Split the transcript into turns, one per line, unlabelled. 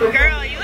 Girl, you